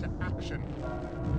To action.